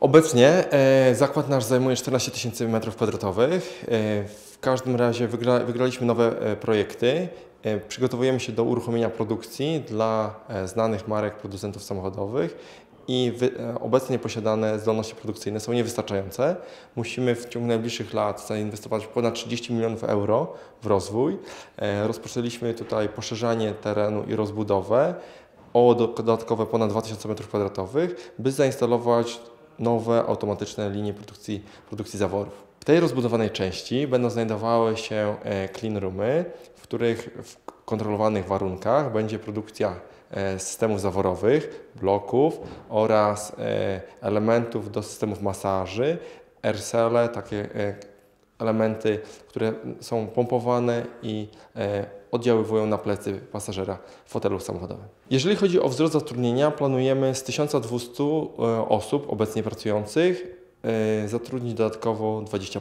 Obecnie e, zakład nasz zajmuje 14 tysięcy m2. E, w każdym razie wygra, wygraliśmy nowe e, projekty. E, przygotowujemy się do uruchomienia produkcji dla e, znanych marek producentów samochodowych i wy, e, obecnie posiadane zdolności produkcyjne są niewystarczające. Musimy w ciągu najbliższych lat zainwestować ponad 30 milionów euro w rozwój. E, rozpoczęliśmy tutaj poszerzanie terenu i rozbudowę o dodatkowe ponad 2000 m2, by zainstalować nowe automatyczne linie produkcji, produkcji zaworów. W tej rozbudowanej części będą znajdowały się e, clean roomy, w których w kontrolowanych warunkach będzie produkcja e, systemów zaworowych, bloków oraz e, elementów do systemów masaży, RSL, takie elementy, które są pompowane i e, oddziaływują na plecy pasażera w fotelu samochodowym. Jeżeli chodzi o wzrost zatrudnienia, planujemy z 1200 e, osób obecnie pracujących zatrudnić dodatkowo 20%.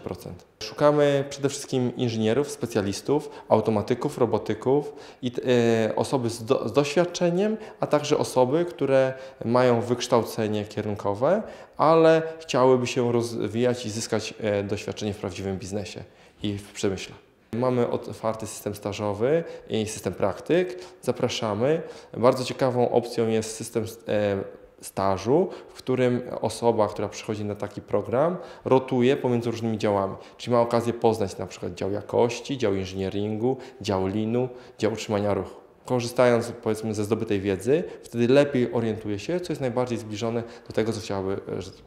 Szukamy przede wszystkim inżynierów, specjalistów, automatyków, robotyków i e, osoby z, do, z doświadczeniem, a także osoby, które mają wykształcenie kierunkowe, ale chciałyby się rozwijać i zyskać e, doświadczenie w prawdziwym biznesie i w przemyśle. Mamy otwarty system stażowy i system praktyk. Zapraszamy. Bardzo ciekawą opcją jest system e, stażu, w którym osoba, która przychodzi na taki program, rotuje pomiędzy różnymi działami. Czyli ma okazję poznać na przykład dział jakości, dział inżynieringu, dział linu, dział utrzymania ruchu. Korzystając powiedzmy ze zdobytej wiedzy, wtedy lepiej orientuje się, co jest najbardziej zbliżone do tego, co chciałaby e,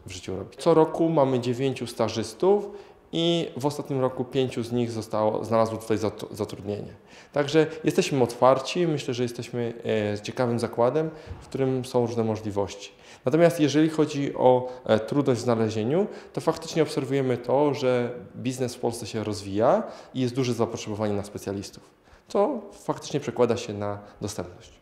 w życiu robić. Co roku mamy dziewięciu stażystów i w ostatnim roku pięciu z nich zostało, znalazło tutaj zatru- zatrudnienie. Także jesteśmy otwarci, myślę, że jesteśmy e, ciekawym zakładem, w którym są różne możliwości. Natomiast jeżeli chodzi o e, trudność w znalezieniu, to faktycznie obserwujemy to, że biznes w Polsce się rozwija i jest duże zapotrzebowanie na specjalistów, co faktycznie przekłada się na dostępność.